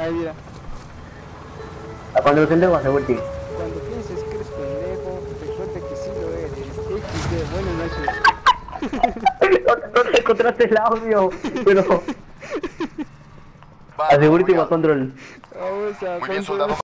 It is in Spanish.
Ahí mira. ¿A cuando lo centro con Segurti? Cuando pienses que eres pendejo, recuerda que sí lo eres. XD, buenas noches. no, no te encontraste el audio, pero... Vamos, A Segurti Julián. con control. Vamos a Muy bien, soldado.